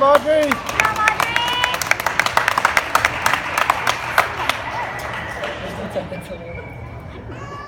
job, Audrey. Good job, Audrey.